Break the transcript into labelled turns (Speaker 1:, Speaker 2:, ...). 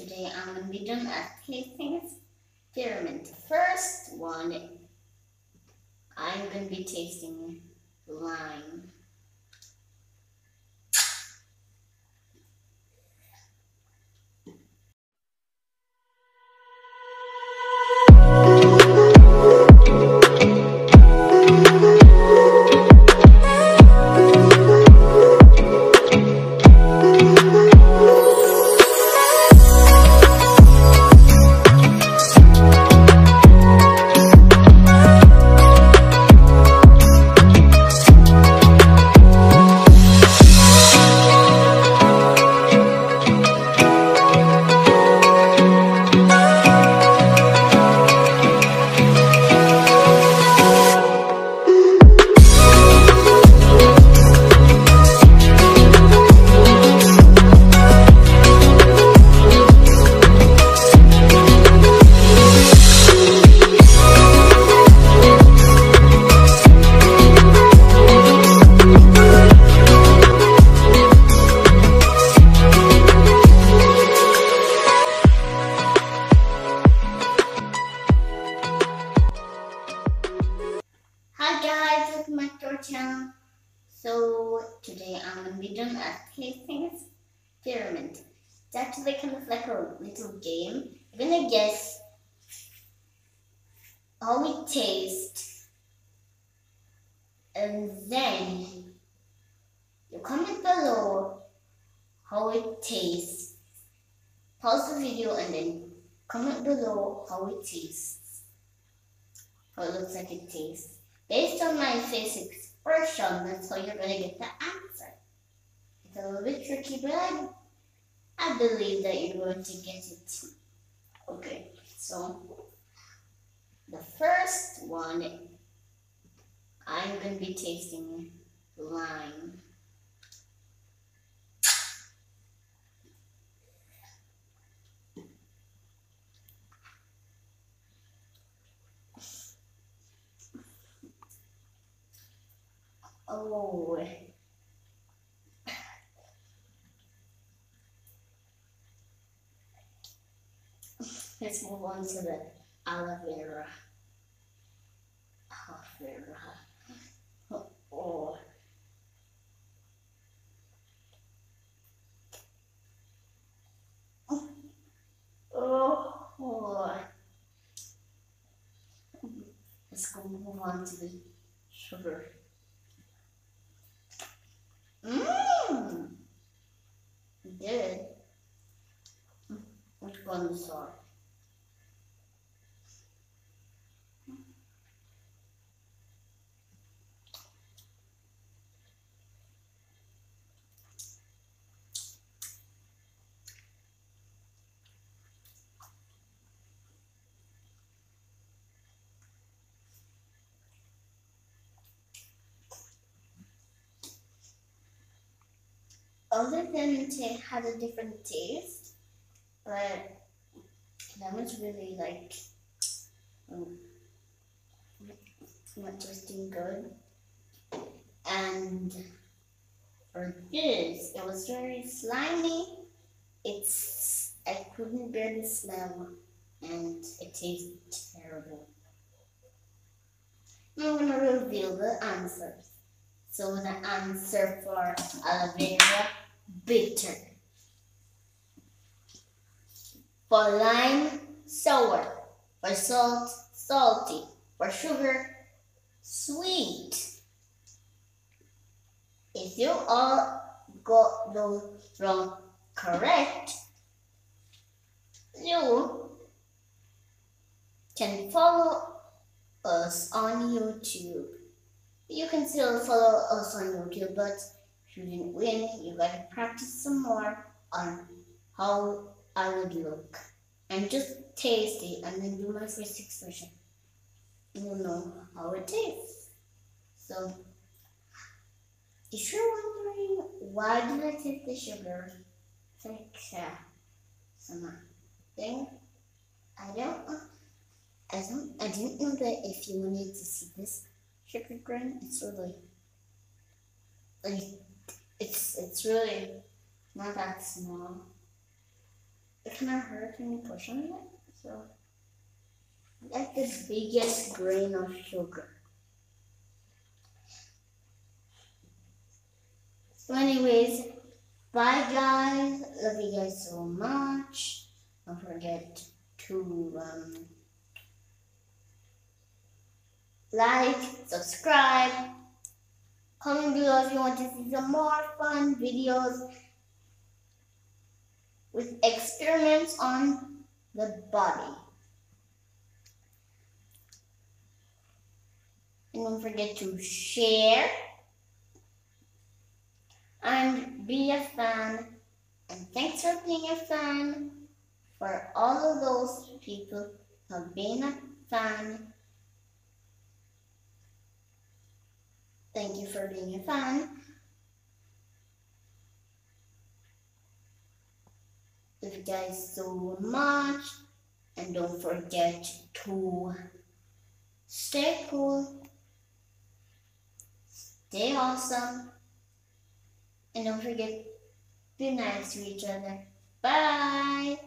Speaker 1: today I'm going to be doing a tasting experiment. First one, I'm going to be tasting lime. Welcome back to our channel. So today I'm going to be doing a tasting experiment. It's actually kind of like a little game. You're going to guess how it tastes and then you comment below how it tastes. Pause the video and then comment below how it tastes. How it looks like it tastes. Based on my face expression, that's how you're gonna get the answer. It's a little bit tricky, but I, I believe that you're going to get it. Okay, so the first one, I'm gonna be tasting lime. Oh. Let's move on to the aloe vera. Aloe vera. Oh. Oh. oh. Let's go move on to the sugar. Mmm. Good. Are? Other than it had a different taste, but that was really like um, not tasting good. And for this, it was very slimy. It's I couldn't bear the smell, and it tasted terrible. I'm gonna reveal the answers. So the answer for aloe vera, bitter. For lime, sour. For salt, salty. For sugar, sweet. If you all got those wrong correct, you can follow us on YouTube. You can still follow us on YouTube, but if you didn't win, you gotta practice some more on how I would look. And just taste it and then do my first expression. You'll know how it tastes. So, if you're wondering why did I take the sugar, like uh, some thing. I don't, I don't, I didn't know that if you wanted to see this sugar grain, it's really, like, it's, it's really not that small. Look not of hurt when you push on it. So, that's the biggest grain of sugar. So, anyways, bye guys. Love you guys so much. Don't forget to um, like, subscribe, comment below if you want to see some more fun videos with experiments on the body. And don't forget to share and be a fan. And thanks for being a fan for all of those people who have been a fan. Thank you for being a fan. You guys so much. And don't forget to stay cool, stay awesome, and don't forget be nice to each other. Bye.